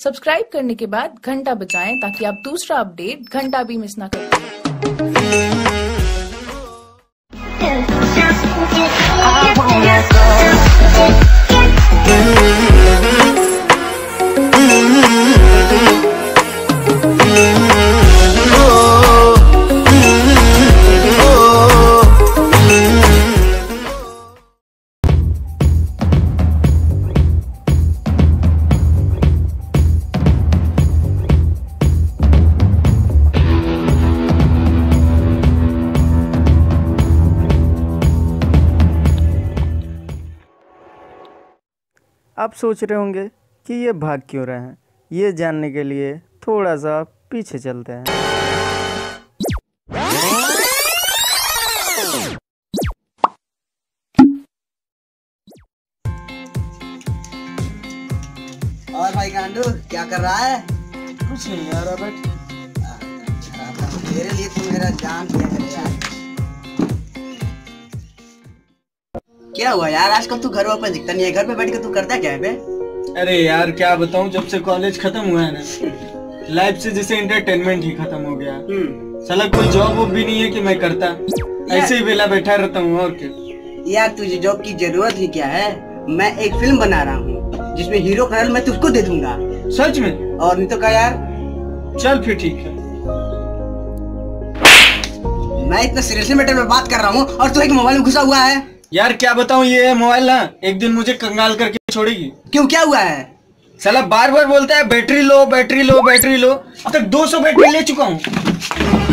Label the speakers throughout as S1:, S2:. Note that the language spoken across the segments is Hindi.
S1: सब्सक्राइब करने के बाद घंटा बजाएँ ताकि आप दूसरा अपडेट घंटा भी मिस ना कर
S2: आप सोच रहे होंगे कि ये भाग क्यों रहे हैं? ये जानने के लिए थोड़ा सा पीछे चलते हैं।
S3: और भाई गांडू क्या कर रहा है?
S2: कुछ नहीं यार बट
S3: मेरे लिए तू मेरा जान करे यार क्या हुआ यार? आजकल तू घर वापस दिखता नहीं है। घर पे बैठ के तू करता क्या है बे?
S2: अरे यार क्या बताऊँ? जब से कॉलेज खत्म हुआ है ना लाइफ से जैसे एंटरटेनमेंट ही खत्म हो गया।
S3: हम्म।
S2: साला कोई जॉब वॉब भी नहीं है कि मैं करता। ऐसे ही वेला बैठा रहता हूँ और क्या?
S3: यार तुझे जॉब की ज़रूरत ही क्या है? मैं एक फ़िल्म बना रहा हूँ जिसमें हीरो का रोल मैं तुझको दे दूँगा।
S2: सच में?
S3: और नहीं तो क्या यार?
S2: चल फिर ठीक है।
S3: मैं इतना सीरियसली मैटर में बात कर रहा हूँ और तू एक मोबाइल में घुसा हुआ है।
S2: यार क्या बताऊँ ये मोबाइल ना एक दिन मुझे कंगाल करके छोड़ेगी।
S3: क्यों क्या हुआ है?
S2: साला बार बार बोलता है battery low battery low battery low. अब तक 200 बैटरी ले चुका हूँ।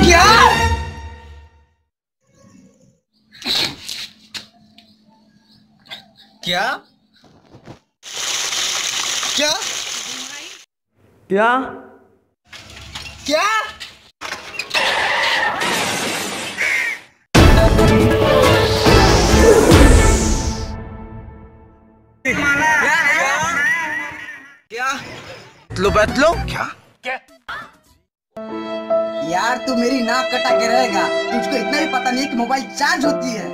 S3: क्या
S2: क्या?
S3: क्या?
S2: क्या?
S3: क्या? क्या?
S4: लो बात लो। क्या?
S3: यार तू मेरी नाक कटा के रहेगा। तुझको इतना भी पता नहीं कि मोबाइल चार्ज होती है।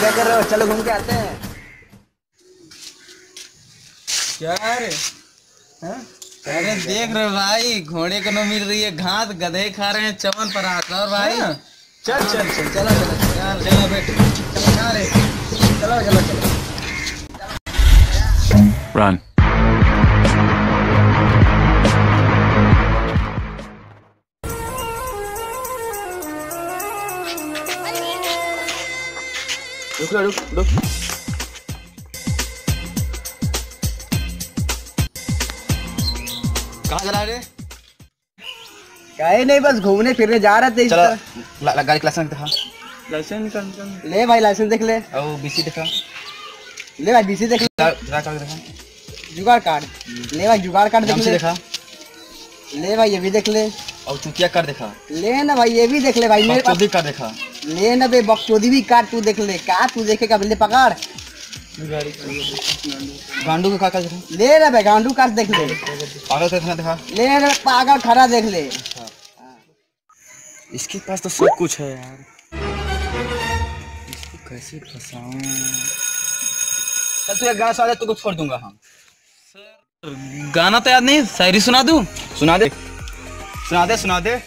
S3: क्या कर रहे हो चलो घूम के आते हैं?
S2: क्या रे
S4: अरे देख रहे भाई घोड़े को न मिल रही है घास गधे खा रहे हैं चवन पर हाथ और भाई
S2: हाँ। चल चल चल
S4: चलो चलो यार चलो बेट चलो रे
S3: चलो चलो चलो
S5: Run.
S4: रुक रुक रुक कहाँ जा रहा है
S3: कहे नहीं बस घूमने फिरने जा रहे थे
S4: चलो ला- ला- गाड़ी का लाइसेंस दिखा।
S2: लाइसेंस निकाल निकाल।
S3: ले भाई लाइसेंस देख ले।
S4: और बीसी दिखा।
S3: ले भाई बीसी देख ले।
S4: दिखा।
S3: जुगाड़ कार्ड। ले भाई जुगाड़ कार्ड देख ले।
S4: दिखा।
S3: ले भाई ये भी देख ले।
S4: और चुतिया कर दिखा।
S3: ले ना भाई ये भी देख ले भाई मेरे पास।
S4: चौधरी कर दिखा।
S3: ले ना बे बकचोदी भी कार्ड तू देख ले। का तू देखेगा बल्ले पकड़
S4: गांडू का काका दिखा
S3: ले ना बे गांडू कार्ड देख ले।
S4: पागल का दिखा दिखा।
S3: ले ना पागल खड़ा देख ले।
S4: इसके पास तो सब कुछ है यार। इसको कैसे फंसाऊं? चल तू एक गाना सुना दे तुझको छोड़ दूँगा। हम गाना तो याद नहीं शायरी सुना दूँ? सुना दे। सुना दे सुना दे।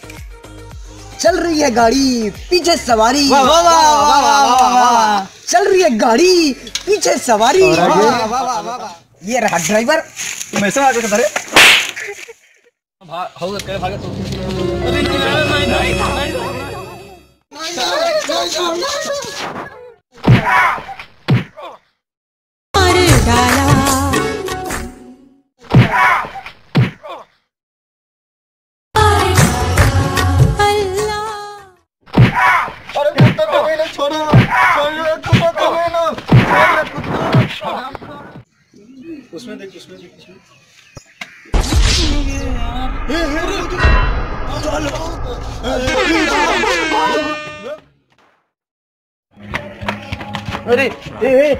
S3: चल रही है गाड़ी पीछे सवारी
S4: वाह, वाह, वाह, वाह, वाह, वाह, वाह।
S3: चल रही है गाड़ी पीछे सवारी वाह, वाह, वाह, वाह, वाह। ये रहा ड्राइवर
S4: मैं ऐसे आगे करे भाग हो करे भागे तू
S2: उसमें देख उसमें देख उसमें।
S3: अरे ए, ए,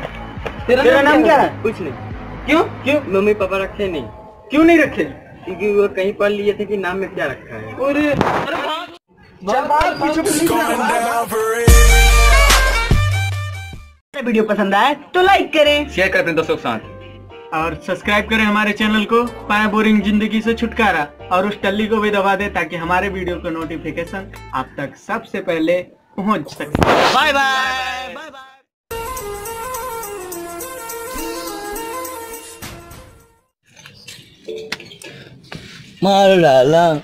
S3: तेरा, नाम क्या है? कुछ नहीं। क्यों? क्यों? मम्मी पापा रखे नहीं।
S2: क्यों नहीं रखे?
S3: क्योंकि वो कहीं पढ़ लिए थे कि नाम में क्या रखा है।
S4: अरे
S3: वीडियो पसंद आए तो लाइक करें।
S4: शेयर कर अपने दोस्तों के साथ।
S2: और सब्सक्राइब करें हमारे चैनल को। पाए बोरिंग ज़िंदगी से छुटकारा और उस टल्ली को भी दबा दें ताकि हमारे वीडियो का नोटिफिकेशन आप तक सबसे पहले पहुँच सके।
S4: बाय बाय बाय बाय मार डाला।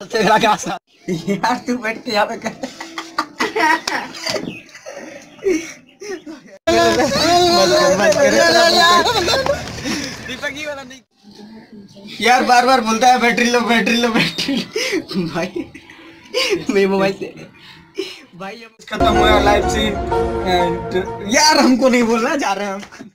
S4: तेरा क्या सा
S3: यार तू बैठ के यहाँ पे कर। यार बार बार बोलता है, battery low battery low, battery भाई, मेरे मोबाइल से। भाई खत्म हुआ लाइव सीन यार, हमको नहीं बोलना, जा रहे हैं हम।